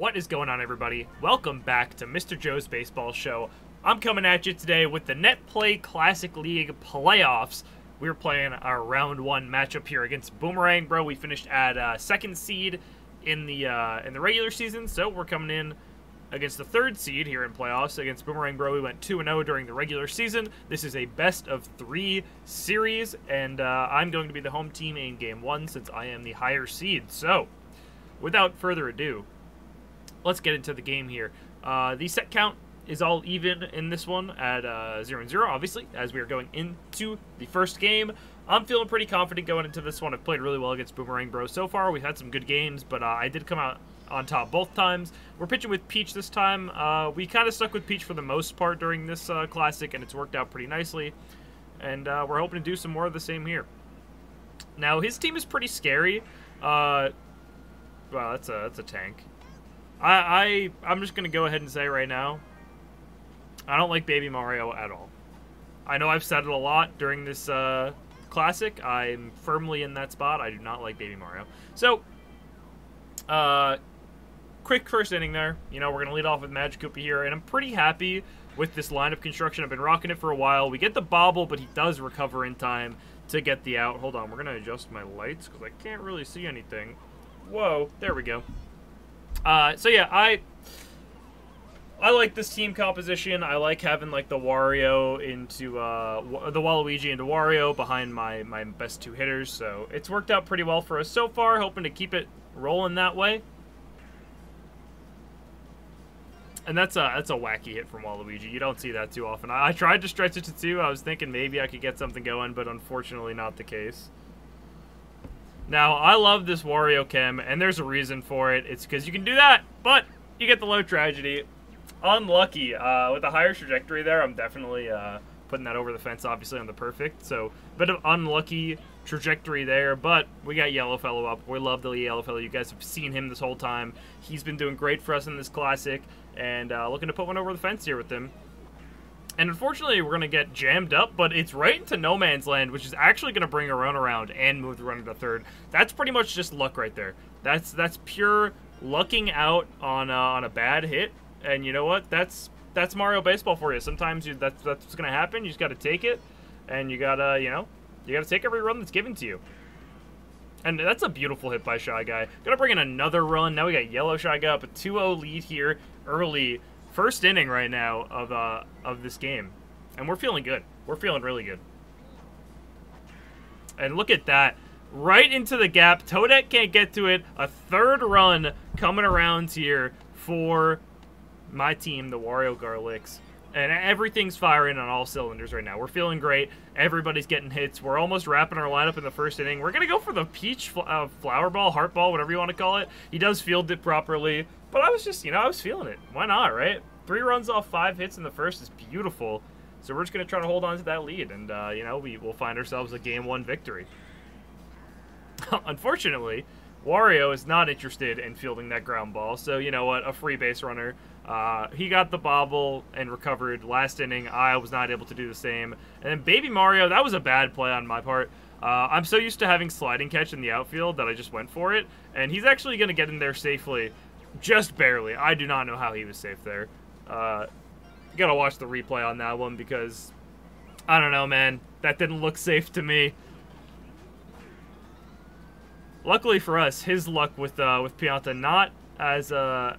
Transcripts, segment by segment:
What is going on, everybody? Welcome back to Mr. Joe's Baseball Show. I'm coming at you today with the NetPlay Classic League playoffs. We are playing our round one matchup here against Boomerang Bro. We finished at uh, second seed in the uh, in the regular season, so we're coming in against the third seed here in playoffs against Boomerang Bro. We went 2 0 during the regular season. This is a best of three series, and uh, I'm going to be the home team in game one since I am the higher seed. So, without further ado, let's get into the game here. Uh, the set count is all even in this one at uh, 0 and 0, obviously, as we are going into the first game. I'm feeling pretty confident going into this one. I've played really well against Boomerang Bro so far. We've had some good games, but uh, I did come out on top both times. We're pitching with Peach this time. Uh, we kind of stuck with Peach for the most part during this uh, classic, and it's worked out pretty nicely. And uh, we're hoping to do some more of the same here. Now, his team is pretty scary. Uh, wow, that's a, that's a tank. I, I, I'm just to go ahead and say right now, I don't like Baby Mario at all. I know I've said it a lot during this uh, classic. I'm firmly in that spot. I do not like Baby Mario. So, uh, quick first inning there. You know, we're going to lead off with Magic Magikoopa here, and I'm pretty happy with this line of construction. I've been rocking it for a while. We get the bobble, but he does recover in time to get the out. Hold on, we're going to adjust my lights because I can't really see anything. Whoa, there we go. Uh, so yeah, I I like this team composition. I like having like the Wario into uh, the Waluigi into Wario behind my my best two hitters. So it's worked out pretty well for us so far. Hoping to keep it rolling that way. And that's a that's a wacky hit from Waluigi. You don't see that too often. I, I tried to stretch it to two. I was thinking maybe I could get something going, but unfortunately not the case. Now, I love this Wario Chem, and there's a reason for it. It's because you can do that, but you get the low trajectory. Unlucky. Uh, with a higher trajectory there, I'm definitely uh, putting that over the fence, obviously, on the perfect. So, a bit of unlucky trajectory there, but we got Yellow Fellow up. We love the Yellow Fellow. You guys have seen him this whole time. He's been doing great for us in this classic, and uh, looking to put one over the fence here with him. And unfortunately, we're going to get jammed up, but it's right into no man's land, which is actually going to bring a run around and move the runner to third. That's pretty much just luck right there. That's that's pure lucking out on uh, on a bad hit. And you know what? That's that's Mario Baseball for you. Sometimes you, that's that's what's going to happen. You just got to take it, and you got to you know you got to take every run that's given to you. And that's a beautiful hit by Shy Guy. Gonna bring in another run. Now we got Yellow Shy Guy up a 2-0 lead here early first inning right now of uh, of this game, and we're feeling good. We're feeling really good. And look at that. Right into the gap. Toadette can't get to it. A third run coming around here for my team, the Wario Garlics. And everything's firing on all cylinders right now. We're feeling great. Everybody's getting hits. We're almost wrapping our lineup in the first inning. We're going to go for the peach fl uh, flower ball, heart ball, whatever you want to call it. He does field it properly. But I was just, you know, I was feeling it. Why not, right? Three runs off five hits in the first is beautiful. So we're just going to try to hold on to that lead. And, uh, you know, we will find ourselves a game one victory. Unfortunately, Wario is not interested in fielding that ground ball. So, you know what? A free base runner. Uh, he got the bobble and recovered last inning. I was not able to do the same. And then Baby Mario, that was a bad play on my part. Uh, I'm so used to having sliding catch in the outfield that I just went for it. And he's actually going to get in there safely. Just barely. I do not know how he was safe there. Uh, gotta watch the replay on that one because I don't know, man. That didn't look safe to me. Luckily for us, his luck with uh, with Pianta not as uh,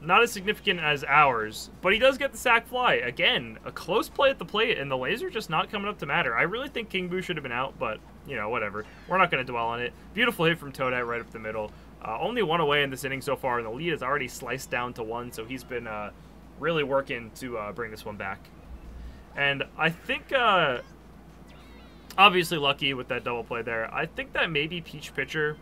not as significant as ours, but he does get the sac fly again. A close play at the plate, and the laser just not coming up to matter. I really think King Boo should have been out, but you know whatever. We're not to dwell on it. Beautiful hit from Toadette right up the middle. Uh, only one away in this inning so far, and the lead is already sliced down to one, so he's been uh, really working to uh, bring this one back. And I think, uh, obviously lucky with that double play there. I think that maybe Peach Pitcher,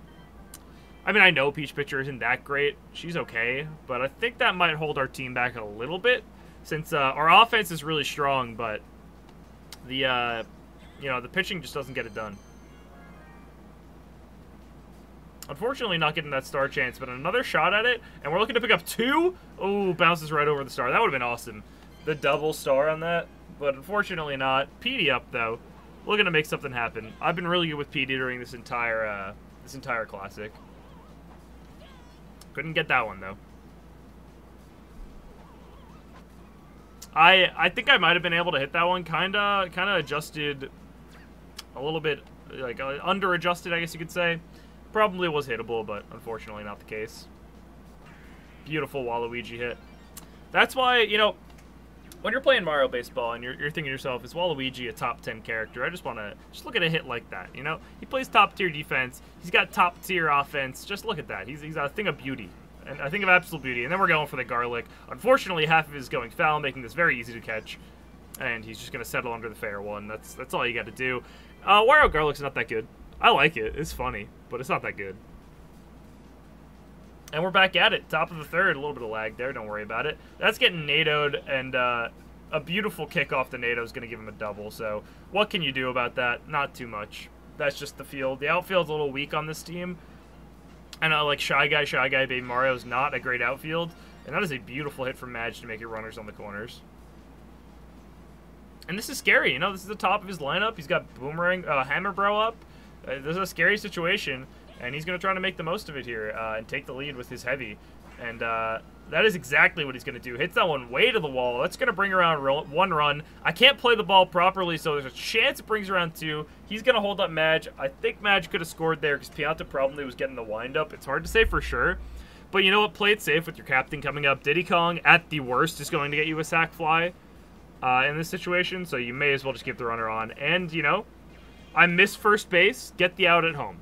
I mean, I know Peach Pitcher isn't that great. She's okay, but I think that might hold our team back a little bit since uh, our offense is really strong, but the, uh, you know, the pitching just doesn't get it done. Unfortunately, not getting that star chance, but another shot at it, and we're looking to pick up two. Oh, bounces right over the star. That would have been awesome. The double star on that, but unfortunately not. PD up, though. Looking to make something happen. I've been really good with PD during this entire, uh, this entire Classic. Couldn't get that one, though. I I think I might have been able to hit that one. Kinda, kinda adjusted a little bit, like uh, under adjusted, I guess you could say. Probably was hittable, but unfortunately not the case. Beautiful Waluigi hit. That's why you know when you're playing Mario Baseball and you're, you're thinking to yourself, is Waluigi a top 10 character? I just want to just look at a hit like that. You know, he plays top tier defense. He's got top tier offense. Just look at that. He's, he's a thing of beauty. And I think of absolute beauty. And then we're going for the garlic. Unfortunately, half of it is going foul, making this very easy to catch. And he's just going to settle under the fair one. That's that's all you got to do. Uh, Wario Garlic's not that good. I like it. It's funny, but it's not that good. And we're back at it. Top of the third. A little bit of lag there. Don't worry about it. That's getting NATO'd, and uh, a beautiful kick off the NATO is going to give him a double. So what can you do about that? Not too much. That's just the field. The outfield's a little weak on this team. And uh, like Shy Guy, Shy Guy, Baby Mario is not a great outfield. And that is a beautiful hit from Madge to make it runners on the corners. And this is scary, you know. This is the top of his lineup. He's got Boomerang, uh, Hammer Bro up. Uh, this is a scary situation and he's going to try to make the most of it here uh, and take the lead with his heavy. And uh, that is exactly what he's going to do. Hits that one way to the wall. That's going to bring around one run. I can't play the ball properly, so there's a chance it brings around two. He's going to hold up Madge. I think Madge could have scored there because Pianta probably was getting the windup. It's hard to say for sure. But you know what? Play it safe with your captain coming up. Diddy Kong, at the worst, is going to get you a sac fly uh, in this situation, so you may as well just keep the runner on. And, you know, I miss first base. Get the out at home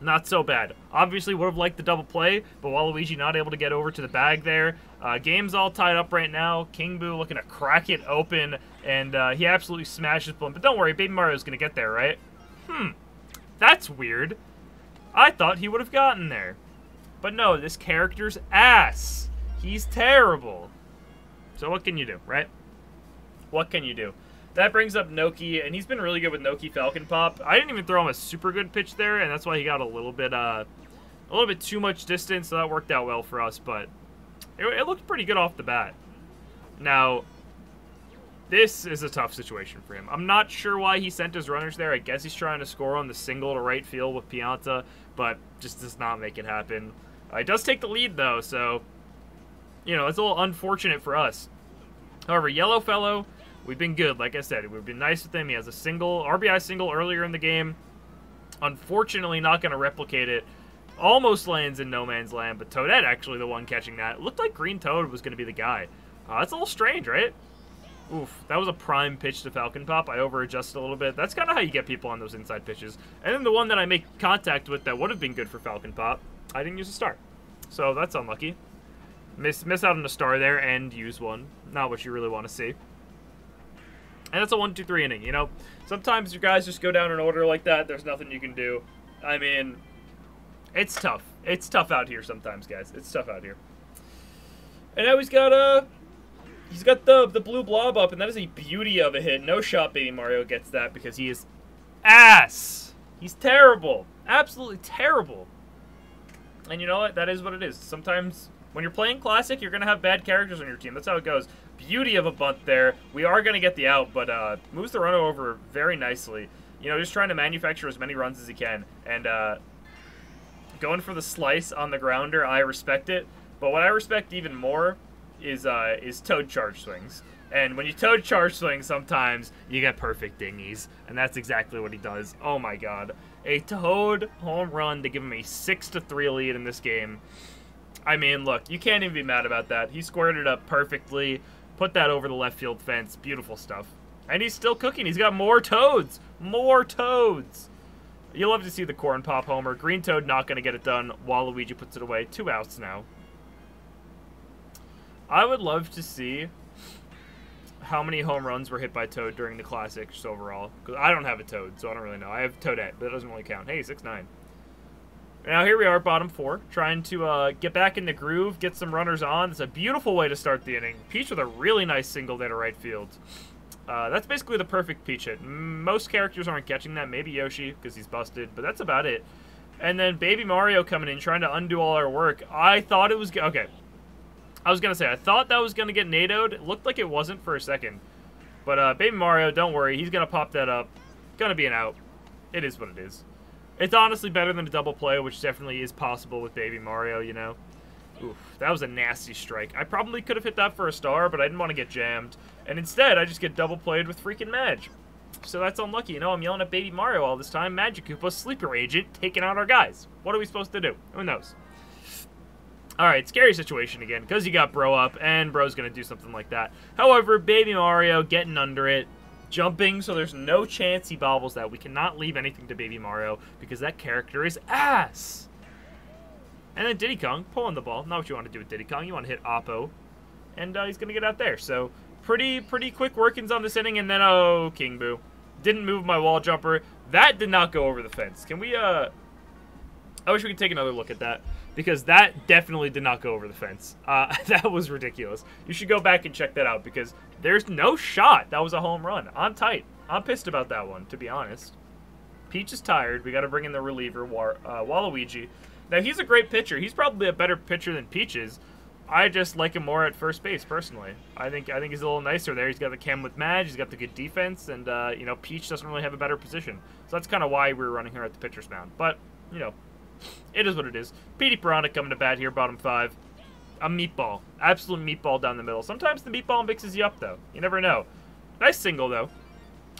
not so bad. Obviously, would have liked the double play, but Waluigi not able to get over to the bag there. Uh, game's all tied up right now. King Boo looking to crack it open, and uh, he absolutely smashes Bloom. But don't worry, Baby Mario's going to get there, right? Hmm, that's weird. I thought he would have gotten there. But no, this character's ass. He's terrible. So what can you do, right? What can you do? That brings up Noki, and he's been really good with Noki Falcon Pop. I didn't even throw him a super good pitch there, and that's why he got a little bit, uh, a little bit too much distance, so that worked out well for us, but it, it looked pretty good off the bat. Now, this is a tough situation for him. I'm not sure why he sent his runners there. I guess he's trying to score on the single to right field with Pianta, but just does not make it happen. Uh, he does take the lead, though, so, you know, it's a little unfortunate for us. However, Yellow Fellow We've been good, like I said. We've been nice with him. He has a single, RBI single earlier in the game. Unfortunately, not going to replicate it. Almost lands in no man's land, but Toadette actually the one catching that. It looked like Green Toad was going to be the guy. Uh, that's a little strange, right? Oof, that was a prime pitch to Falcon Pop. I over-adjusted a little bit. That's kind of how you get people on those inside pitches. And then the one that I make contact with that would have been good for Falcon Pop, I didn't use a star. So that's unlucky. Miss, miss out on a star there and use one. Not what you really want to see. And that's a one, two, three inning, you know? Sometimes your guys just go down in order like that. There's nothing you can do. I mean, it's tough. It's tough out here sometimes, guys. It's tough out here. And now he's got, uh, he's got the, the blue blob up, and that is a beauty of a hit. No shot Baby Mario gets that because he is ass. He's terrible. Absolutely terrible. And you know what? That is what it is. Sometimes when you're playing Classic, you're going to have bad characters on your team. That's how it goes. Beauty of a bunt there. We are going to get the out, but uh, moves the runner over very nicely. You know, just trying to manufacture as many runs as he can. And uh, going for the slice on the grounder, I respect it. But what I respect even more is uh, is toad charge swings. And when you toad charge swing, sometimes you get perfect dingers. And that's exactly what he does. Oh my god. A toad home run to give him a 6 to 3 lead in this game. I mean, look, you can't even be mad about that. He squared it up perfectly, put that over the left field fence. Beautiful stuff. And he's still cooking. He's got more toads. More toads. You'll love to see the corn pop homer. Green Toad not going to get it done. Waluigi puts it away. Two outs now. I would love to see how many home runs were hit by Toad during the Classic just overall. Because I don't have a Toad, so I don't really know. I have Toadette, but it doesn't really count. Hey, six nine. Now here we are, bottom four, trying to uh, get back in the groove, get some runners on. It's a beautiful way to start the inning. Peach with a really nice single there to right field. Uh, that's basically the perfect Peach hit. Most characters aren't catching that. Maybe Yoshi, because he's busted, but that's about it. And then Baby Mario coming in, trying to undo all our work. I thought it was... Okay. I was going to say, I thought that was going to get NATO'd. It looked like it wasn't for a second. But uh, Baby Mario, don't worry. He's going to pop that up. Going to be an out. It is what it is. It's honestly better than a double play, which definitely is possible with Baby Mario, you know. Oof, that was a nasty strike. I probably could have hit that for a star, but I didn't want to get jammed. And instead, I just get double played with freaking Madge. So that's unlucky. You know, I'm yelling at Baby Mario all this time. Magikoopa, Sleeper Agent, taking out our guys. What are we supposed to do? Who knows? Alright, scary situation again, because you got Bro up, and Bro's going to do something like that. However, Baby Mario getting under it, jumping, so there's no chance he bobbles that. We cannot leave anything to Baby Mario, because that character is ass! And then Diddy Kong, pulling the ball. Not what you want to do with Diddy Kong. You want to hit Oppo. And uh, he's to get out there. So, pretty pretty quick workings on this inning. And then, oh, King Boo. Didn't move my wall jumper. That did not go over the fence. Can we, uh... I wish we could take another look at that. Because that definitely did not go over the fence. Uh, that was ridiculous. You should go back and check that out. Because there's no shot. That was a home run. I'm tight. I'm pissed about that one, to be honest. Peach is tired. We got to bring in the reliever, War uh, Waluigi. Now, he's a great pitcher. He's probably a better pitcher than Peaches. I just like him more at first base, personally. I think I think he's a little nicer there. He's got the chem with Madge. He's got the good defense, and uh, you know Peach doesn't really have a better position. So that's kind of why we are running her at the pitcher's mound. But you know, it is what it is. Petey Piranha coming to bat here, bottom five. A meatball, absolute meatball down the middle. Sometimes the meatball mixes you up though. You never know. Nice single though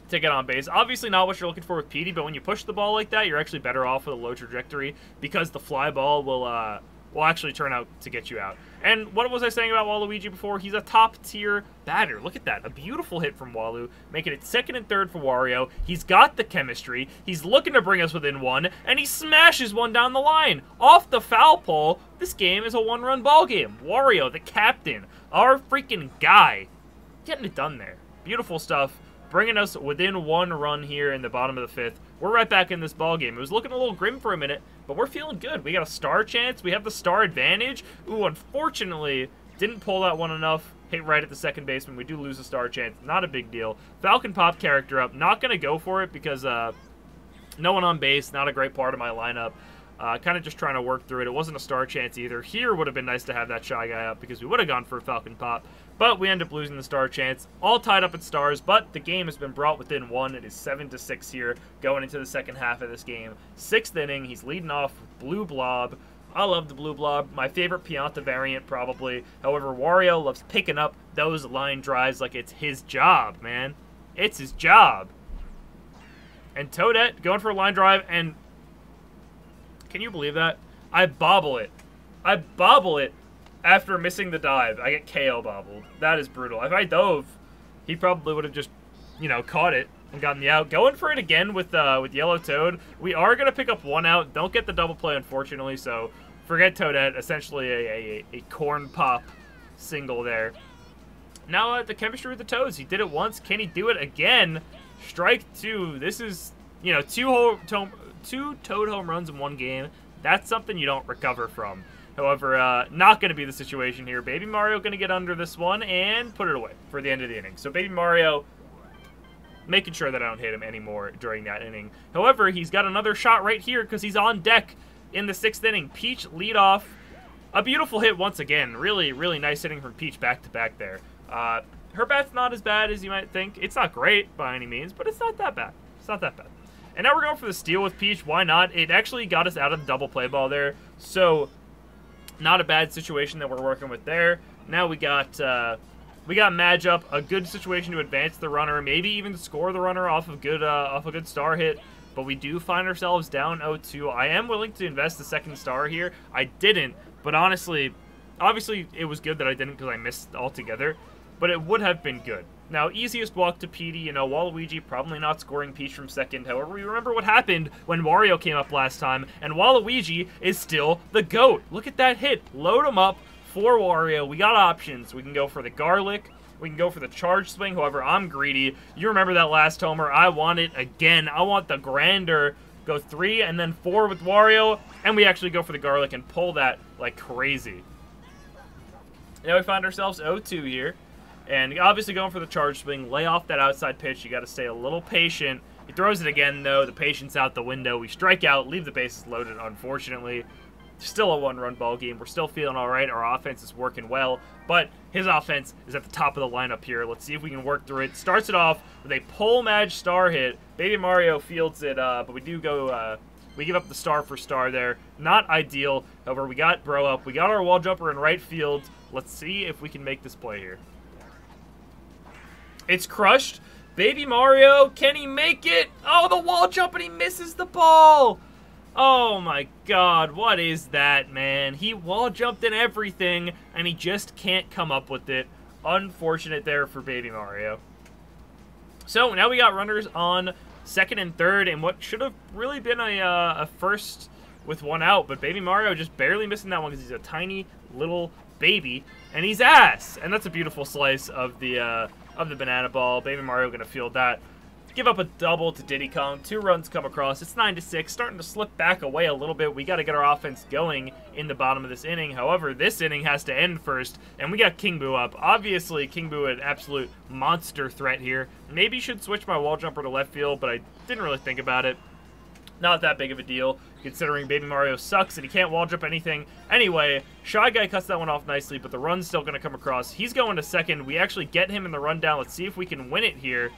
to get on base. Obviously not what you're looking for with Petey, but when you push the ball like that, you're actually better off with a low trajectory because the fly ball will uh, will actually turn out to get you out. And what was I saying about Waluigi before? He's a top tier batter. Look at that. A beautiful hit from Walu, making it second and third for Wario. He's got the chemistry. He's looking to bring us within one, and he smashes one down the line. Off the foul pole, this game is a one-run ball game. Wario, the captain, our freaking guy, getting it done there. Beautiful stuff bringing us within one run here in the bottom of the fifth. We're right back in this ball game. It was looking a little grim for a minute, but we're feeling good. We got a star chance. We have the star advantage. Ooh, unfortunately, didn't pull that one enough. Hit right at the second baseman. We do lose a star chance. Not a big deal. Falcon Pop character up. Not going to go for it because uh, no one on base. Not a great part of my lineup. Uh, kind of just trying to work through it. It wasn't a star chance either. Here would have been nice to have that Shy Guy up because we would have gone for a Falcon Pop. But we end up losing the star chance. All tied up at stars, but the game has been brought within one. It is 7 to 6 here going into the second half of this game. Sixth inning, he's leading off with Blue Blob. I love the Blue Blob. My favorite Pianta variant, probably. However, Wario loves picking up those line drives like it's his job, man. It's his job. And Toadette going for a line drive, and can you believe that? I bobble it. I bobble it after missing the dive. I get KO bobbled. That is brutal. If I dove, he probably would have just, you know, caught it and gotten the out. Going for it again with uh, with Yellow Toad. We are going to pick up one out. Don't get the double play, unfortunately, so forget Toadette. Essentially a, a, a corn pop single there. Now uh, the chemistry with the Toads. He did it once. Can he do it again? Strike two. This is, you know, two whole two Toad home runs in one game, that's something you don't recover from. However, uh, not going to be the situation here. Baby Mario going to get under this one and put it away for the end of the inning. So Baby Mario making sure that I don't hit him anymore during that inning. However, he's got another shot right here because he's on deck in the sixth inning. Peach lead off. A beautiful hit once again. Really, really nice hitting from Peach back to back there. Uh, her bat's not as bad as you might think. It's not great by any means, but it's not that bad. It's not that bad. And now we're going for the steal with Peach. Why not? It actually got us out of the double play ball there. So, not a bad situation that we're working with there. Now we got uh, we got Madge up. A good situation to advance the runner. Maybe even score the runner off of good uh, off a good star hit. But we do find ourselves down 0-2. I am willing to invest the second star here. I didn't. But honestly, obviously it was good that I didn't because I missed altogether. But it would have been good. Now, easiest walk to PD, you know, Waluigi probably not scoring Peach from second. However, we remember what happened when Wario came up last time, and Waluigi is still the GOAT. Look at that hit. Load him up for Wario. We got options. We can go for the garlic. We can go for the charge swing. However, I'm greedy. You remember that last homer. I want it again. I want the grander. Go three and then four with Wario. And we actually go for the garlic and pull that like crazy. Now we find ourselves 0-2 here. And obviously going for the charge swing, lay off that outside pitch. You got to stay a little patient. He throws it again, though. The patience out the window. We strike out, leave the bases loaded, unfortunately. Still a one-run ball game. We're still feeling all right. Our offense is working well, but his offense is at the top of the lineup here. Let's see if we can work through it. Starts it off with a pull Madge star hit. Baby Mario fields it, uh, but we do go uh, We give up the star for star there. Not ideal. However, we got Bro up. We got our wall jumper in right field. Let's see if we can make this play here. It's crushed. Baby Mario, can he make it? Oh, the wall jump and he misses the ball. Oh my god, what is that, man? He wall jumped in everything, and he just can't come up with it. Unfortunate there for Baby Mario. So now we got runners on second and third, and what should have really been a, uh, a first with one out, but Baby Mario just barely missing that one because he's a tiny little baby, and he's ass. And that's a beautiful slice of the uh, of the banana ball. Baby Mario gonna field that. Give up a double to Diddy Kong. Two runs come across. It's 9 to 6, starting to slip back away a little bit. We got to get our offense going in the bottom of this inning. However, this inning has to end first, and we got King Boo up. Obviously, King Boo an absolute monster threat here. Maybe should switch my wall jumper to left field, but I didn't really think about it. Not that big of a deal, considering Baby Mario sucks and he can't wall jump anything. Anyway, Shy Guy cuts that one off nicely, but the run's still going to come across. He's going to second. We actually get him in the rundown. Let's see if we can win it here.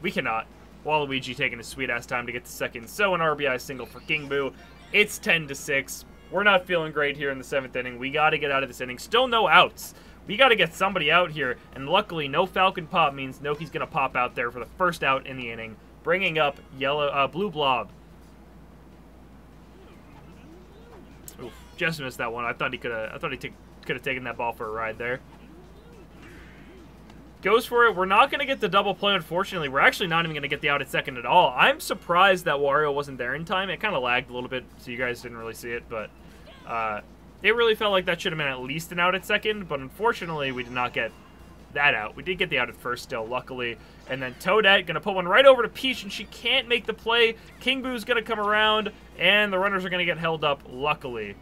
We cannot. Waluigi taking a sweet-ass time to get to second. So an RBI single for King Boo. It's 10 to 6. We're not feeling great here in the seventh inning. We got to get out of this inning. Still no outs. We got to get somebody out here. And luckily, no Falcon pop means Noki's going to pop out there for the first out in the inning, bringing up yellow, uh, Blue Blob. Oof, just missed that one. I thought he could have. I thought he could have taken that ball for a ride there goes for it. We're not going to get the double play, unfortunately. We're actually not even going to get the out at second at all. I'm surprised that Wario wasn't there in time. It kind of lagged a little bit, so you guys didn't really see it, but uh, it really felt like that should have been at least an out at second, but unfortunately, we did not get that out. We did get the out at first still, luckily. And then Toadette going to put one right over to Peach, and she can't make the play. King Boo's going to come around, and the runners are going to get held up, luckily.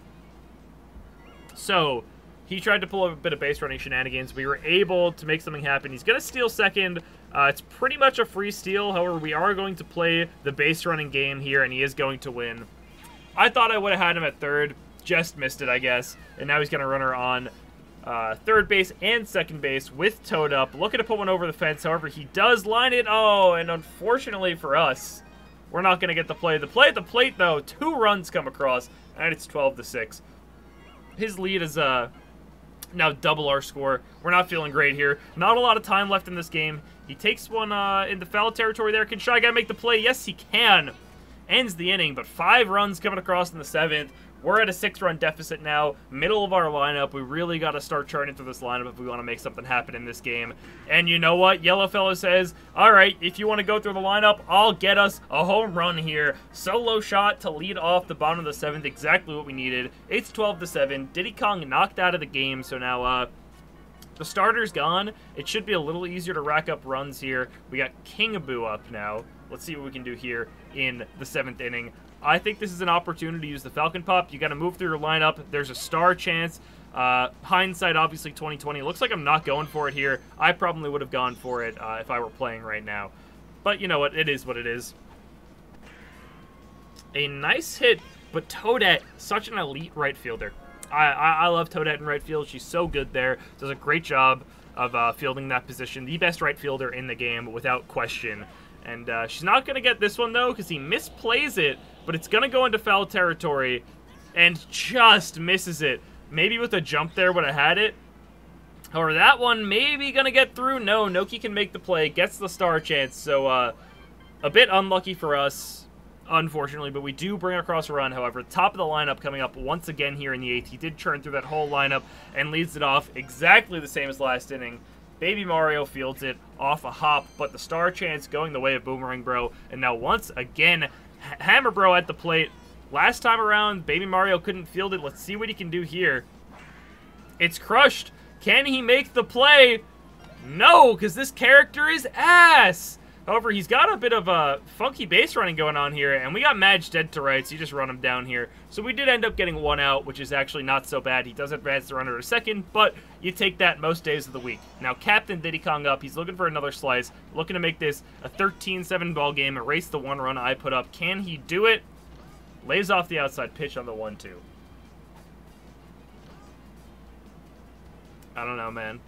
So, he tried to pull a bit of base running shenanigans. We were able to make something happen. He's going to steal second. Uh, it's pretty much a free steal. However, we are going to play the base running game here, and he is going to win. I thought I would have had him at third. Just missed it, I guess. And now he's going to run her on uh, third base and second base with Toad up. Looking to put one over the fence. However, he does line it. Oh, and unfortunately for us, we're not going to get the play. The play at the plate, though, two runs come across, and it's 12 to 6. His lead is uh, now double our score. We're not feeling great here. Not a lot of time left in this game. He takes one uh, into foul territory there. Can Shy Guy make the play? Yes, he can. Ends the inning, but five runs coming across in the seventh. We're at a six-run deficit now, middle of our lineup. We really got to start charting through this lineup if we want to make something happen in this game. And you know what? Yellowfellow says, all right, if you want to go through the lineup, I'll get us a home run here. Solo shot to lead off the bottom of the seventh, exactly what we needed. It's 12 to 7. Diddy Kong knocked out of the game, so now uh, the starter's gone. It should be a little easier to rack up runs here. We got Kingaboo up now. Let's see what we can do here in the seventh inning. I think this is an opportunity to use the Falcon Pop. You got to move through your lineup. There's a star chance. Uh, hindsight, obviously, 2020. Looks like I'm not going for it here. I probably would have gone for it uh, if I were playing right now. But you know what? It is what it is. A nice hit, but Toadette, such an elite right fielder. I, I, I love Toadette in right field. She's so good there. Does a great job of uh, fielding that position. The best right fielder in the game, without question. And uh, she's not going to get this one, though, because he misplays it, but it's going to go into foul territory and just misses it. Maybe with a jump there would have had it. However, that one maybe going to get through. No, Noki can make the play, gets the star chance, so uh, a bit unlucky for us, unfortunately, but we do bring across a run. However, top of the lineup coming up once again here in the eighth. He did churn through that whole lineup and leads it off exactly the same as last inning. Baby Mario fields it off a hop, but the star chance going the way of Boomerang Bro. And now once again, Hammer Bro at the plate. Last time around, Baby Mario couldn't field it. Let's see what he can do here. It's crushed. Can he make the play? No, because this character is ass. However, he's got a bit of a funky base running going on here, and we got Madge dead to rights. You just run him down here. So we did end up getting one out, which is actually not so bad. He does advance the runner to second, but you take that most days of the week. Now, Captain Diddy Kong up. He's looking for another slice, looking to make this a 13-7 ball game, erase the one run I put up. Can he do it? Lays off the outside pitch on the 1-2. I don't know, man.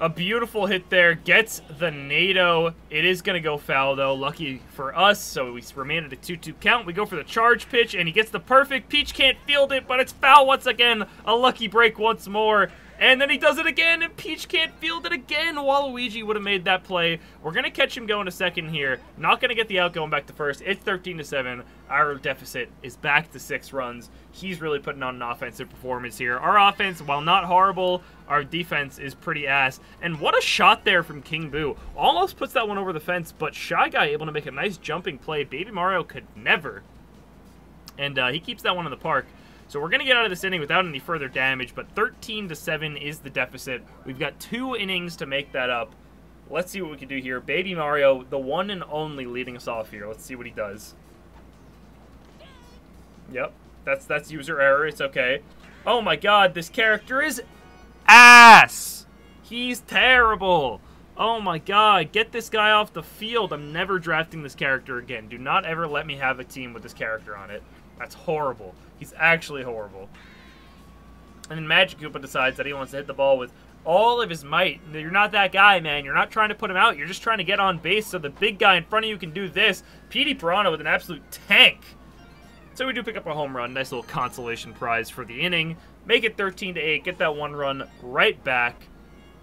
A beautiful hit there. Gets the NATO. It is going to go foul, though. Lucky for us. So we remain at a 2-2 count. We go for the charge pitch, and he gets the perfect. Peach can't field it, but it's foul once again. A lucky break once more. And then he does it again, and Peach can't field it again. Waluigi would have made that play. We're going to catch him going to second here. Not going to get the out going back to first. It's 13 to 7. Our deficit is back to six runs. He's really putting on an offensive performance here. Our offense, while not horrible, our defense is pretty ass. And what a shot there from King Boo. Almost puts that one over the fence, but Shy Guy able to make a nice jumping play. Baby Mario could never. And uh, he keeps that one in the park. So we're going to get out of this inning without any further damage, but 13 to 7 is the deficit. We've got two innings to make that up. Let's see what we can do here. Baby Mario, the one and only leading us off here. Let's see what he does. Yep, that's that's user error. It's okay. Oh my god, this character is ass. He's terrible. Oh my god, get this guy off the field. I'm never drafting this character again. Do not ever let me have a team with this character on it. That's horrible. He's actually horrible. And then Magikoopa decides that he wants to hit the ball with all of his might. You're not that guy, man. You're not trying to put him out. You're just trying to get on base so the big guy in front of you can do this. Petey Piranha with an absolute tank. So we do pick up a home run. Nice little consolation prize for the inning. Make it 13 to 8. Get that one run right back.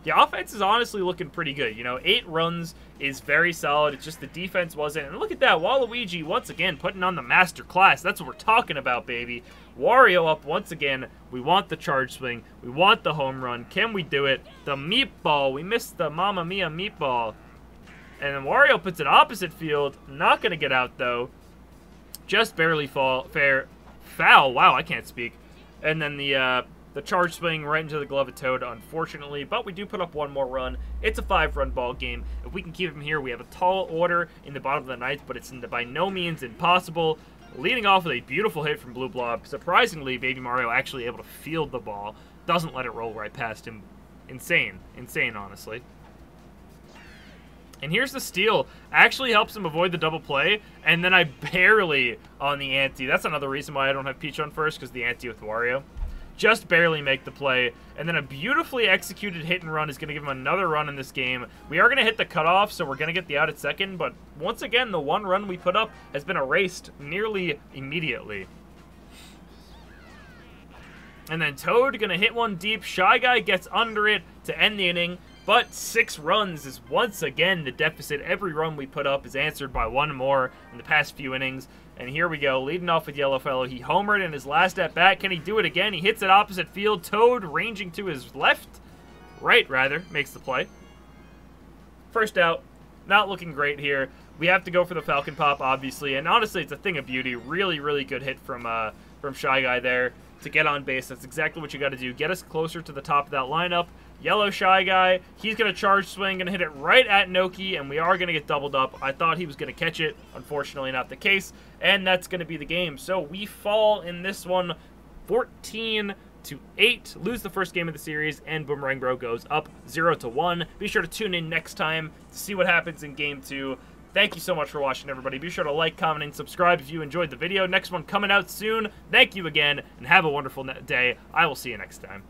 The offense is honestly looking pretty good. You know, eight runs is very solid. It's just the defense wasn't. And look at that. Waluigi, once again, putting on the master class. That's what we're talking about, baby. Wario up once again. We want the charge swing. We want the home run. Can we do it? The meatball. We missed the Mamma Mia meatball. And then Wario puts it opposite field. Not going to get out, though. Just barely fall. Fair. Foul. Wow, I can't speak. And then the uh, the charge swing right into the glove of Toad, unfortunately, but we do put up one more run. It's a five-run ball game. If we can keep him here, we have a tall order in the bottom of the ninth, but it's by no means impossible. Leading off with a beautiful hit from Blue Blob. Surprisingly, Baby Mario actually able to field the ball. Doesn't let it roll right past him. Insane. Insane, honestly. And here's the steal. Actually helps him avoid the double play, and then I barely on the ante. That's another reason why I don't have Peach on first, because the ante with Wario just barely make the play. And then a beautifully executed hit and run is going to give him another run in this game. We are going to hit the cutoff, so we're going to get the out at second. But once again, the one run we put up has been erased nearly immediately. And then Toad going to hit one deep. Shy Guy gets under it to end the inning. But six runs is once again the deficit. Every run we put up is answered by one more in the past few innings. And here we go, leading off with Yellow Fellow. He homered in his last at bat. Can he do it again? He hits it opposite field. Toad ranging to his left, right rather, makes the play. First out, not looking great here. We have to go for the Falcon Pop, obviously, and honestly, it's a thing of beauty. Really, really good hit from uh, from Shy Guy there to get on base. That's exactly what you got to do. Get us closer to the top of that lineup. Yellow Shy Guy, he's going to charge swing, going to hit it right at Noki, and we are going to get doubled up. I thought he was going to catch it. Unfortunately, not the case, and that's going to be the game. So we fall in this one 14 to 8, lose the first game of the series, and Boomerang Bro goes up 0 to 1. Be sure to tune in next time to see what happens in game 2. Thank you so much for watching, everybody. Be sure to like, comment, and subscribe if you enjoyed the video. Next one coming out soon. Thank you again, and have a wonderful day. I will see you next time.